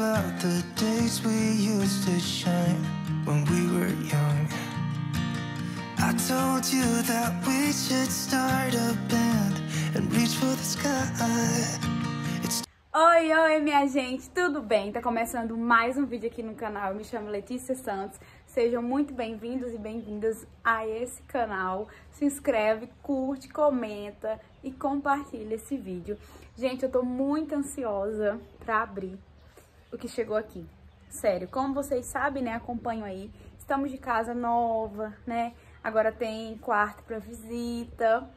about the days we used to shine when we were young. I told you that we should start a band and reach for the sky. Oi, oi, minha gente, tudo bem? Tá começando mais um vídeo aqui no canal. Eu me chamo Letícia Santos. Sejam muito bem-vindos e bem-vindas a esse canal. Se inscreve, curte, comenta e compartilha esse vídeo. Gente, eu tô muito ansiosa pra abrir o que chegou aqui. Sério, como vocês sabem, né, acompanham aí, estamos de casa nova, né? Agora tem quarto pra visita.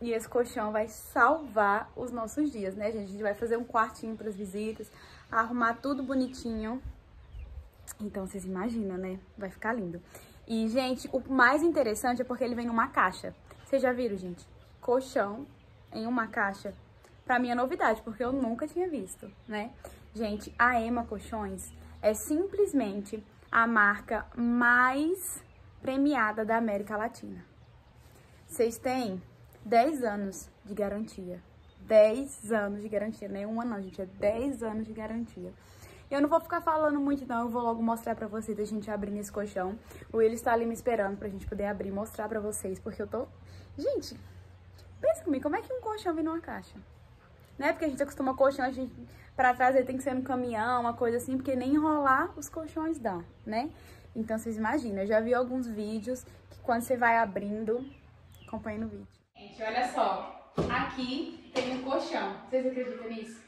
E esse colchão vai salvar os nossos dias, né, gente? A gente vai fazer um quartinho para as visitas, arrumar tudo bonitinho. Então, vocês imaginam, né? Vai ficar lindo. E, gente, o mais interessante é porque ele vem numa caixa. Vocês já viram, gente? Colchão em uma caixa. Pra mim é novidade, porque eu nunca tinha visto, né? Gente, a Ema Colchões é simplesmente a marca mais premiada da América Latina. Vocês têm 10 anos de garantia. 10 anos de garantia, nem uma não, gente, é 10 anos de garantia. Eu não vou ficar falando muito não, eu vou logo mostrar pra vocês a gente abrir nesse colchão. O Will está ali me esperando pra gente poder abrir e mostrar pra vocês, porque eu tô... Gente, pensa comigo, como é que um colchão vem numa caixa? Né? Porque a gente acostuma colchão, a gente, pra trazer tem que ser no caminhão, uma coisa assim, porque nem enrolar os colchões dá, né? Então vocês imaginam, eu já vi alguns vídeos que quando você vai abrindo, acompanha no vídeo. Gente, olha só, aqui tem um colchão, vocês acreditam nisso?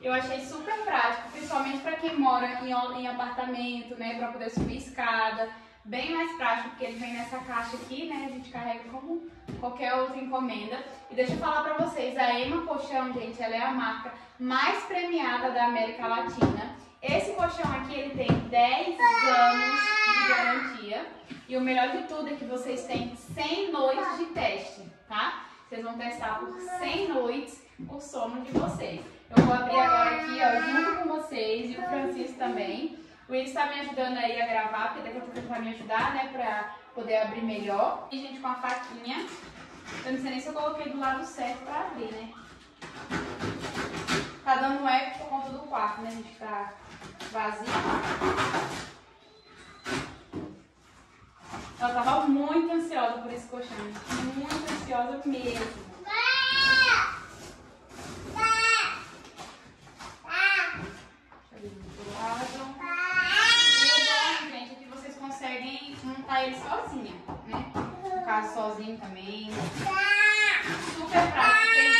Eu achei super prático, principalmente para quem mora em, em apartamento, né, para poder subir escada. Bem mais prático, porque ele vem nessa caixa aqui, né, a gente carrega como qualquer outra encomenda. E deixa eu falar para vocês, a Ema Colchão, gente, ela é a marca mais premiada da América Latina. Esse colchão aqui, ele tem 10 anos de garantia. E o melhor de tudo é que vocês têm 100 noites de teste, tá? Vocês vão testar por 100 noites o sono de vocês. Eu vou abrir agora aqui, ó, junto com vocês e o Francisco também. O Will está me ajudando aí a gravar, porque daqui a pouco ele vai me ajudar, né, pra poder abrir melhor. E, gente, com a faquinha. Eu não sei nem se eu coloquei do lado certo pra abrir, né. Tá dando um eco por conta do quarto, né, a gente tá vazio. Ela tava muito ansiosa por esse colchão. Muito ansiosa mesmo. montar ele sozinha, né? No caso, sozinho também. Super prático, tem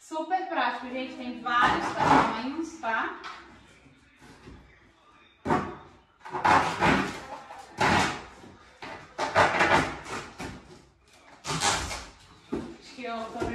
Super prático, gente. Tem vários tamanhos, tá? Acho que eu tô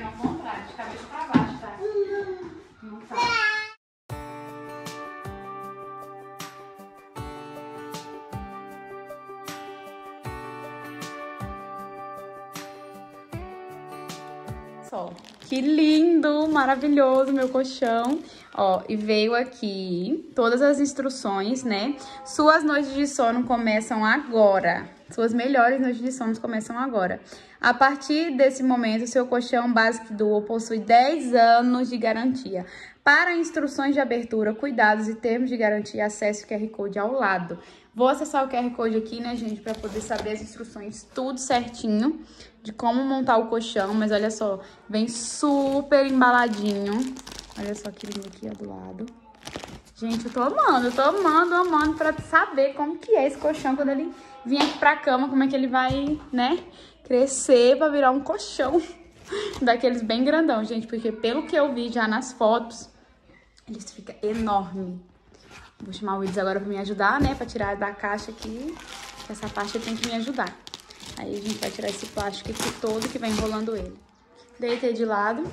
Que lindo, maravilhoso meu colchão. Ó, e veio aqui todas as instruções, né? Suas noites de sono começam agora. Suas melhores noites de sono começam agora. A partir desse momento, seu colchão Basic Duo possui 10 anos de garantia. Para instruções de abertura, cuidados e termos de garantia, acesse o QR Code ao lado. Vou acessar o QR Code aqui, né, gente, para poder saber as instruções tudo certinho de como montar o colchão. Mas olha só, vem super embaladinho. Olha só que lindo aqui, ó, do lado. Gente, eu tô amando, eu tô amando, amando pra saber como que é esse colchão quando ele vir aqui pra cama, como é que ele vai, né, crescer pra virar um colchão daqueles bem grandão, gente. Porque pelo que eu vi já nas fotos, ele fica enorme. Vou chamar o Willis agora pra me ajudar, né? Pra tirar da caixa aqui. Essa parte tem que me ajudar. Aí a gente vai tirar esse plástico aqui todo que vai enrolando ele. Deitei de lado.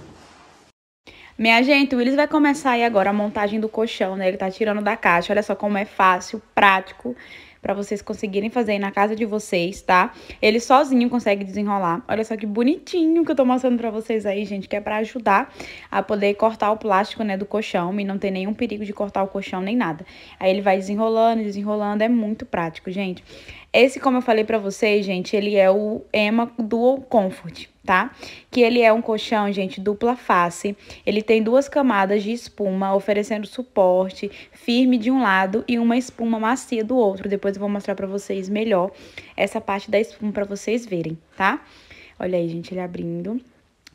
Minha gente, o Willis vai começar aí agora a montagem do colchão, né? Ele tá tirando da caixa. Olha só como é fácil, prático para vocês conseguirem fazer aí na casa de vocês, tá? Ele sozinho consegue desenrolar. Olha só que bonitinho que eu tô mostrando pra vocês aí, gente, que é pra ajudar a poder cortar o plástico, né, do colchão e não ter nenhum perigo de cortar o colchão nem nada. Aí ele vai desenrolando, desenrolando, é muito prático, gente. Esse, como eu falei pra vocês, gente, ele é o Ema Dual Comfort, tá? Que ele é um colchão, gente, dupla face. Ele tem duas camadas de espuma, oferecendo suporte firme de um lado e uma espuma macia do outro. Depois eu vou mostrar pra vocês melhor essa parte da espuma pra vocês verem, tá? Olha aí, gente, ele abrindo.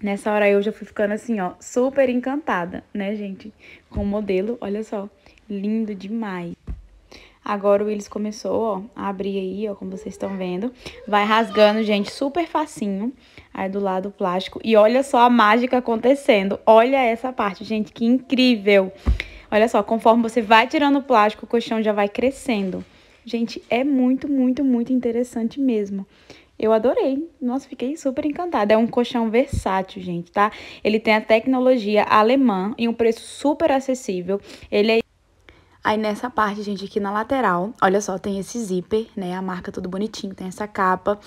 Nessa hora eu já fui ficando assim, ó, super encantada, né, gente? Com o modelo, olha só, lindo demais. Agora o Willis começou, ó, a abrir aí, ó, como vocês estão vendo. Vai rasgando, gente, super facinho. Aí do lado o plástico. E olha só a mágica acontecendo. Olha essa parte, gente, que incrível. Olha só, conforme você vai tirando o plástico, o colchão já vai crescendo. Gente, é muito, muito, muito interessante mesmo. Eu adorei. Nossa, fiquei super encantada. É um colchão versátil, gente, tá? Ele tem a tecnologia alemã e um preço super acessível. Ele é Aí nessa parte, gente, aqui na lateral, olha só, tem esse zíper, né? A marca tudo bonitinho, tem essa capa.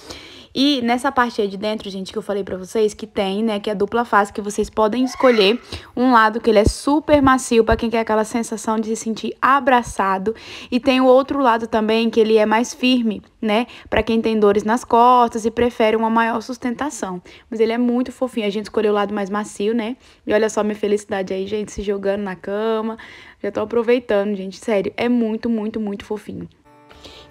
E nessa parte aí de dentro, gente, que eu falei pra vocês, que tem, né, que é dupla face, que vocês podem escolher um lado que ele é super macio, pra quem quer aquela sensação de se sentir abraçado. E tem o outro lado também, que ele é mais firme, né, pra quem tem dores nas costas e prefere uma maior sustentação. Mas ele é muito fofinho, a gente escolheu o lado mais macio, né? E olha só minha felicidade aí, gente, se jogando na cama. Já tô aproveitando, gente, sério, é muito, muito, muito fofinho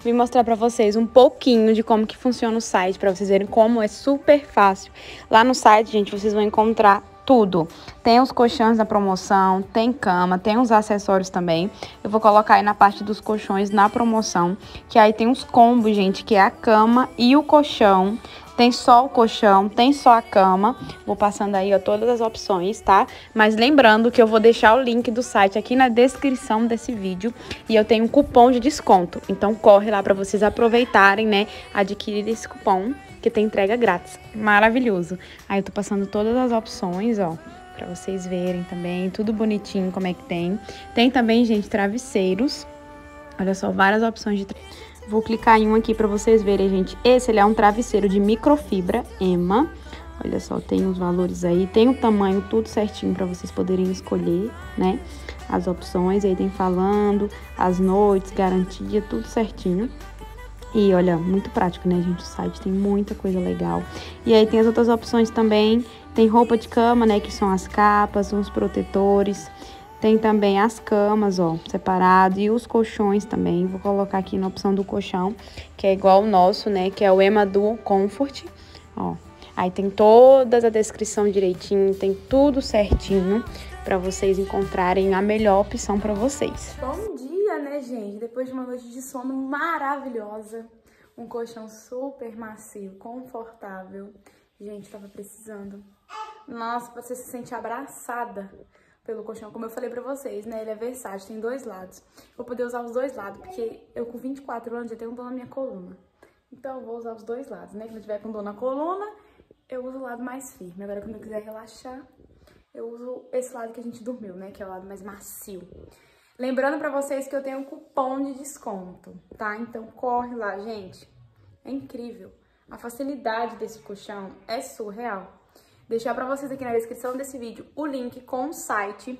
vim mostrar para vocês um pouquinho de como que funciona o site, para vocês verem como é super fácil. Lá no site, gente, vocês vão encontrar tudo. Tem os colchões da promoção, tem cama, tem os acessórios também. Eu vou colocar aí na parte dos colchões na promoção, que aí tem os combos, gente, que é a cama e o colchão. Tem só o colchão, tem só a cama. Vou passando aí ó, todas as opções, tá? Mas lembrando que eu vou deixar o link do site aqui na descrição desse vídeo. E eu tenho um cupom de desconto. Então corre lá para vocês aproveitarem, né? Adquirir esse cupom, que tem entrega grátis. Maravilhoso. Aí eu tô passando todas as opções, ó para vocês verem também, tudo bonitinho como é que tem. Tem também, gente, travesseiros. Olha só, várias opções de. Vou clicar em um aqui para vocês verem, gente. Esse ele é um travesseiro de microfibra EMA. Olha só, tem os valores aí, tem o tamanho tudo certinho para vocês poderem escolher, né? As opções aí tem falando, as noites, garantia, tudo certinho. E olha, muito prático, né, gente? O site tem muita coisa legal. E aí tem as outras opções também. Tem roupa de cama, né, que são as capas, os protetores. Tem também as camas, ó, separado e os colchões também. Vou colocar aqui na opção do colchão, que é igual o nosso, né, que é o Ema Duo Comfort, ó. Aí tem toda a descrição direitinho, tem tudo certinho para vocês encontrarem a melhor opção para vocês. Bom dia, né, gente? Depois de uma noite de sono maravilhosa, um colchão super macio, confortável. Gente, tava precisando. Nossa, você se sente abraçada pelo colchão, como eu falei pra vocês, né? Ele é versátil, tem dois lados. Vou poder usar os dois lados, porque eu com 24 anos já tenho dor na minha coluna. Então eu vou usar os dois lados, né? Quando eu tiver com dor na coluna, eu uso o lado mais firme. Agora quando eu quiser relaxar, eu uso esse lado que a gente dormiu, né? Que é o lado mais macio. Lembrando pra vocês que eu tenho um cupom de desconto, tá? Então corre lá, gente. É incrível. A facilidade desse colchão é surreal deixar para vocês aqui na descrição desse vídeo o link com o site.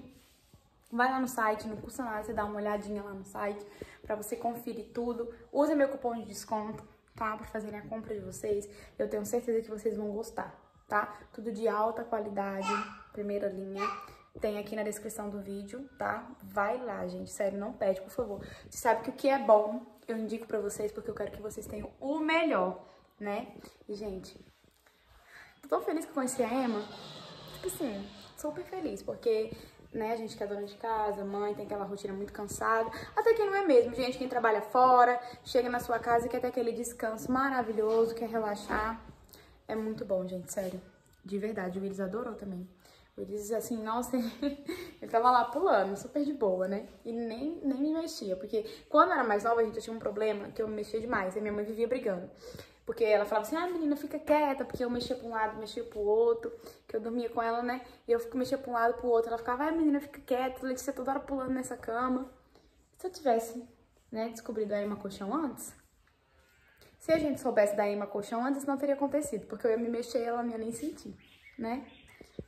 Vai lá no site, não custa nada você dar uma olhadinha lá no site para você conferir tudo. Use meu cupom de desconto, tá? Para fazerem a compra de vocês. Eu tenho certeza que vocês vão gostar, tá? Tudo de alta qualidade, primeira linha. Tem aqui na descrição do vídeo, tá? Vai lá, gente. Sério, não pede, por favor. Você sabe que o que é bom, eu indico pra vocês, porque eu quero que vocês tenham o melhor, né? E, gente, Tô tão feliz que eu conheci a Emma. Tipo assim, super feliz, porque né, a gente que é dona de casa, mãe, tem aquela rotina muito cansada. Até que não é mesmo, gente, quem trabalha fora, chega na sua casa e quer ter aquele descanso maravilhoso, quer relaxar. É muito bom, gente, sério. De verdade, o Willis adorou também. O Willis, assim, nossa, ele tava lá pulando, super de boa, né? E nem, nem me mexia, porque quando eu era mais nova, a gente, eu tinha um problema que eu me mexia demais, e minha mãe vivia brigando. Porque ela falava assim, ah, menina, fica quieta, porque eu mexia pra um lado, mexia pro outro, que eu dormia com ela, né? E eu mexia pra um lado, pro outro. Ela ficava, ah, menina, fica quieta, Letícia toda hora pulando nessa cama. Se eu tivesse, né, descobrido a Emma Colchão antes, se a gente soubesse da Emma Colchão antes, não teria acontecido, porque eu ia me mexer e ela não ia nem sentir, né?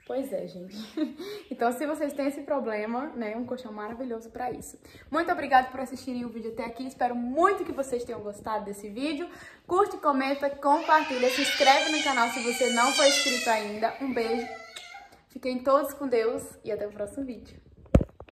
Pois é, gente. Então, se vocês têm esse problema, né, um colchão maravilhoso para isso. Muito obrigada por assistirem o vídeo até aqui. Espero muito que vocês tenham gostado desse vídeo. Curte, comenta, compartilha, se inscreve no canal se você não for inscrito ainda. Um beijo. Fiquem todos com Deus e até o próximo vídeo.